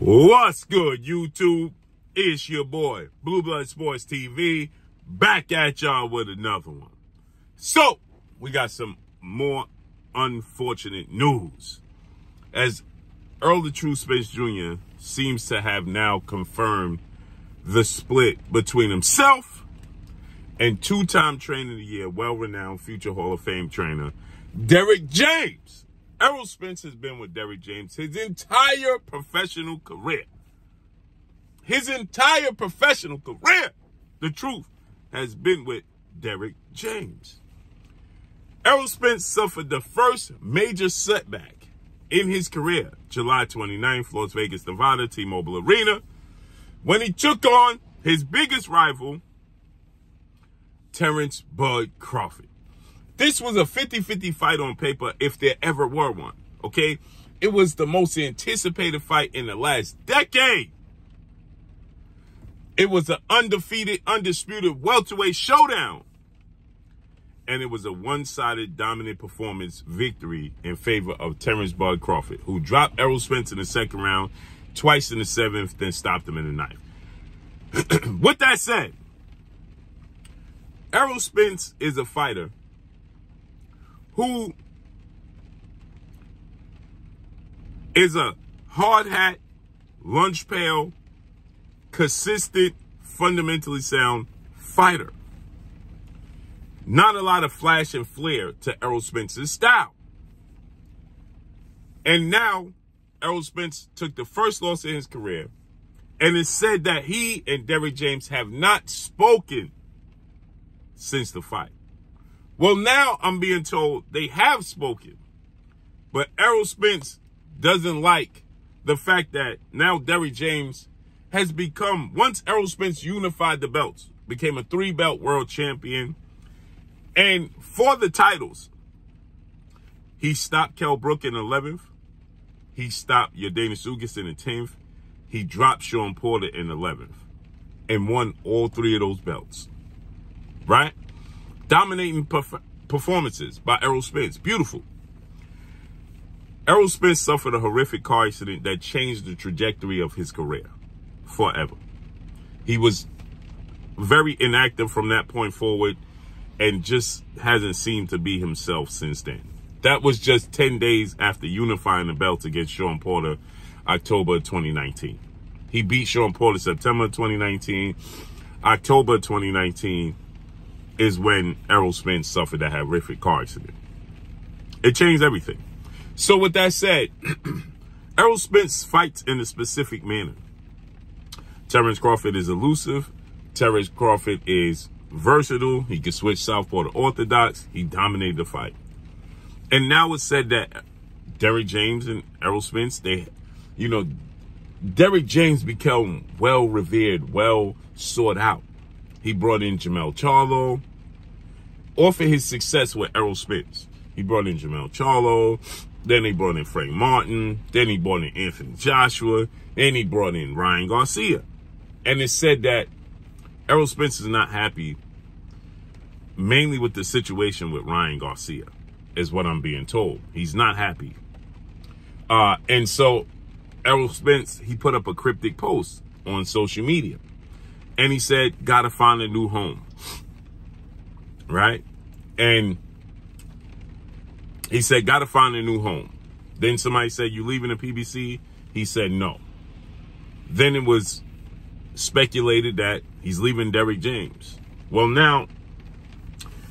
What's good, YouTube? It's your boy, Blue Blood Sports TV, back at y'all with another one. So, we got some more unfortunate news. As Errol the Truth Spence Jr. seems to have now confirmed the split between himself and two-time trainer of the year, well-renowned future Hall of Fame trainer, Derrick James. Errol Spence has been with Derrick James his entire professional career. His entire professional career, the truth, has been with Derrick James. Errol Spence suffered the first major setback in his career, July 29th, Las Vegas, Nevada, T-Mobile Arena, when he took on his biggest rival, Terrence Bud Crawford. This was a 50-50 fight on paper if there ever were one, okay? It was the most anticipated fight in the last decade. It was an undefeated, undisputed welterweight showdown. And it was a one-sided dominant performance victory in favor of Terrence Bud Crawford, who dropped Errol Spence in the second round, twice in the seventh, then stopped him in the ninth. With that said, Errol Spence is a fighter who is a hard hat, lunch pail, consistent, fundamentally sound fighter. Not a lot of flash and flair to Errol Spence's style. And now Errol Spence took the first loss in his career. And it's said that he and Derrick James have not spoken since the fight. Well, now I'm being told they have spoken. But Errol Spence doesn't like the fact that now Derrick James has become, once Errol Spence unified the belts, became a three belt world champion. And for the titles, he stopped Kell Brook in 11th. He stopped Yordenis Ugas in the 10th. He dropped Shawn Porter in 11th and won all three of those belts. Right? Dominating perf performances by Errol Spence. Beautiful. Errol Spence suffered a horrific car accident that changed the trajectory of his career forever. He was very inactive from that point forward and just hasn't seemed to be himself since then. That was just 10 days after unifying the belt against Shawn Porter, October 2019. He beat Shawn Porter September 2019. October 2019, is when Errol Spence suffered that horrific car accident. It changed everything. So with that said, Errol Spence fights in a specific manner. Terrence Crawford is elusive. Terrence Crawford is versatile. He can switch southpaw to orthodox. He dominated the fight. And now it's said that Derrick James and Errol Spence, they, you know, Derrick James became well revered, well sought out. He brought in Jermall Charlo. Off of his success with Errol Spence, he brought in Jermall Charlo. Then he brought in Frank Martin. Then he brought in Anthony Joshua. Then he brought in Ryan Garcia. And it said that Errol Spence is not happy mainly with the situation with Ryan Garcia, is what I'm being told. He's not happy. Uh, and so Errol Spence, he put up a cryptic post on social media. And he said, gotta find a new home. Right? And he said, gotta find a new home. Then somebody said, you leaving the PBC? He said, no. Then it was speculated that he's leaving Derrick James. Well, now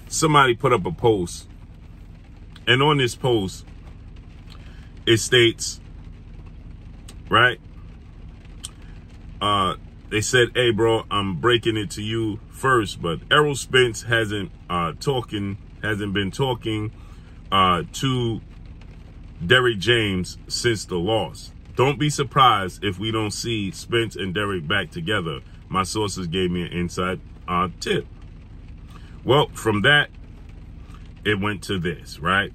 somebody put up a post. And on this post, it states, right? Uh, they said, hey, bro, I'm breaking it to you first, but Errol Spence hasn't uh, talking, hasn't been talking uh, to Derrick James since the loss. Don't be surprised if we don't see Spence and Derrick back together. My sources gave me an inside uh, tip. Well, from that, it went to this, right?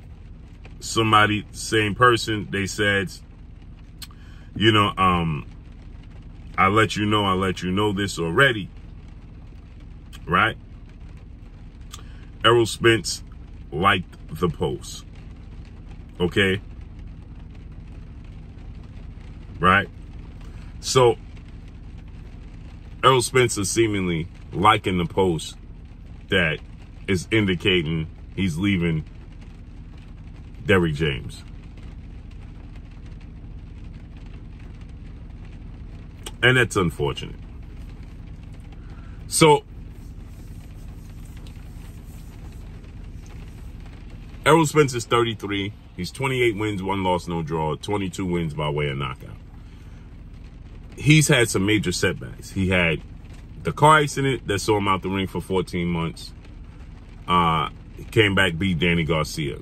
Somebody, same person, they said, you know, um, I let you know, I let you know this already. Right? Errol Spence liked the post. Okay? Right? So Errol Spencer seemingly liking the post that is indicating he's leaving Derrick James. And that's unfortunate. So, Errol Spence is 33. He's 28 wins, one loss, no draw, 22 wins by way of knockout. He's had some major setbacks. He had the car accident that saw him out the ring for 14 months. Uh, came back, beat Danny Garcia.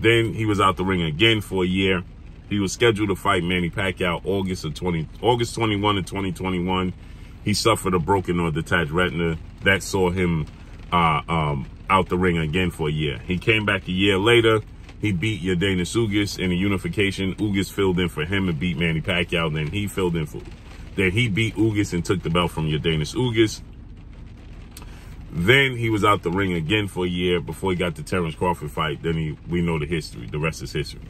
Then he was out the ring again for a year. He was scheduled to fight Manny Pacquiao August of 20, August 21 of 2021. He suffered a broken or detached retina that saw him uh, um, out the ring again for a year. He came back a year later. He beat Yordenis Ugas in a unification. Ugas filled in for him and beat Manny Pacquiao. Then he filled in for. Then he beat Ugas and took the belt from Yordenis Ugas. Then he was out the ring again for a year before he got the Terrence Crawford fight. Then he, we know the history. The rest is history.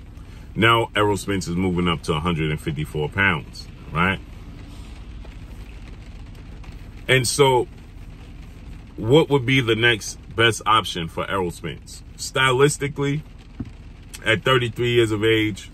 Now Errol Spence is moving up to 154 pounds, right? And so, what would be the next best option for Errol Spence? Stylistically, at 33 years of age,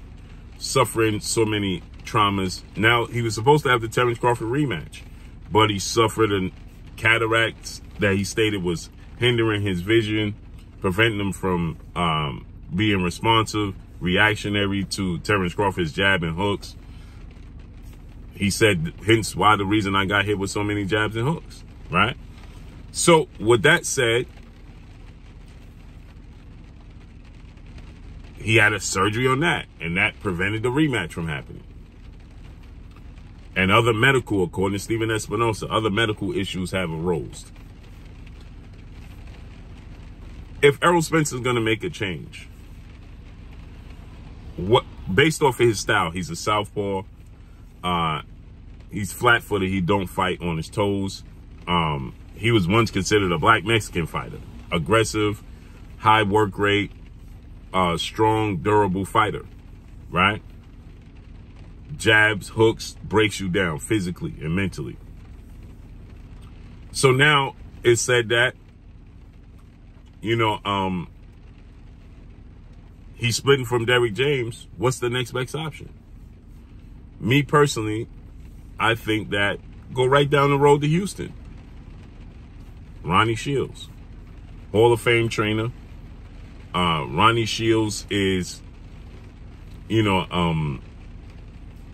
suffering so many traumas. Now, he was supposed to have the Terrence Crawford rematch, but he suffered a cataract that he stated was hindering his vision, preventing him from um, being responsive, reactionary to Terrence Crawford's jab and hooks. He said, hence why the reason I got hit with so many jabs and hooks, right? So, with that said, he had a surgery on that, and that prevented the rematch from happening. And other medical, according to Stephen Espinoza, other medical issues have arose. If Errol Spence is going to make a change, what based off of his style, he's a southpaw. Uh, he's flat-footed. He don't fight on his toes. Um, he was once considered a black Mexican fighter, aggressive, high work rate, uh, strong, durable fighter, right? Jabs, hooks, breaks you down physically and mentally. So now it said that, you know, um, he's splitting from Derrick James. What's the next best option? Me personally, I think that go right down the road to Houston. Ronnie Shields, Hall of Fame trainer, uh, Ronnie Shields is, you know, um,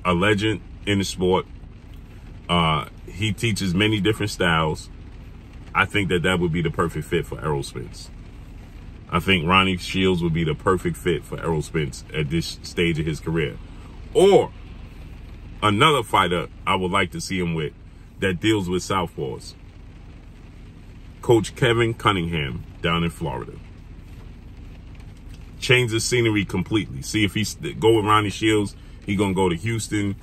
a legend in the sport. Uh, he teaches many different styles. I think that that would be the perfect fit for Errol Spence. I think Ronnie Shields would be the perfect fit for Errol Spence at this stage of his career. Or another fighter I would like to see him with that deals with southpaws. Coach Kevin Cunningham down in Florida change the scenery completely. See if he's go with Ronnie Shields, he gonna go to Houston.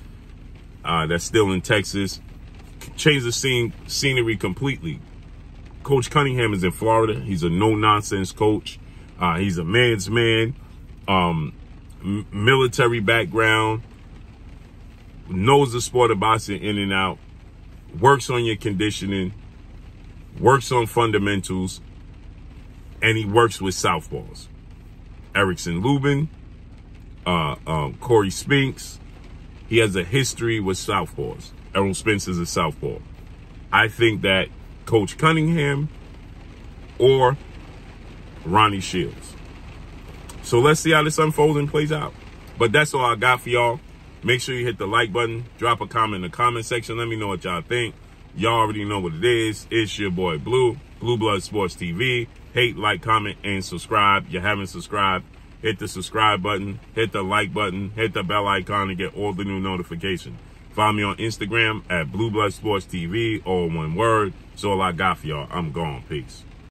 Uh, that's still in Texas. Change the scene scenery completely. Coach Cunningham is in Florida. He's a no nonsense coach. Uh, he's a man's man. Um, military background. Knows the sport of boxing in and out. Works on your conditioning. Works on fundamentals. And he works with southpaws. Erickson Lubin, uh, um, Corey Spinks. He has a history with Southpaws. Errol Spence is a Southpaw. I think that Coach Cunningham or Ronnie Shields. So let's see how this unfolding plays out. But that's all I got for y'all. Make sure you hit the like button. Drop a comment in the comment section. Let me know what y'all think. Y'all already know what it is. It's your boy Blue, Blue Blood Sports TV hate, like, comment, and subscribe. You haven't subscribed, hit the subscribe button, hit the like button, hit the bell icon to get all the new notifications. Follow me on Instagram at Blue Blood Sports TV, all one word. So all I got for y'all. I'm gone. Peace.